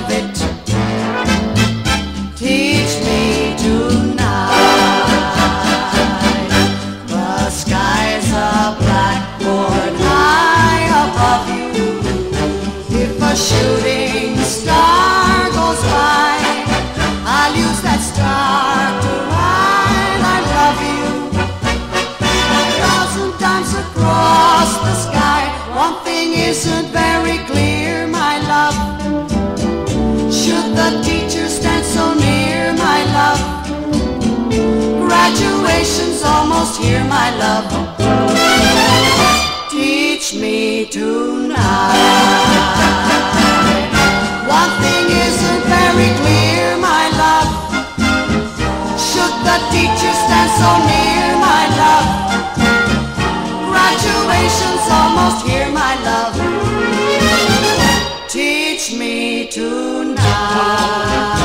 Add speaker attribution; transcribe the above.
Speaker 1: of it. Teach me tonight. The sky's a blackboard high above you. If a shooting star goes by, I'll use that star to write I love you. A thousand times across the sky, one thing isn't Should the teacher stand so near, my love? Graduation's almost here, my love. Teach me tonight. One thing isn't very clear, my love. Should the teacher stand so near, my love? Graduation's almost me tonight.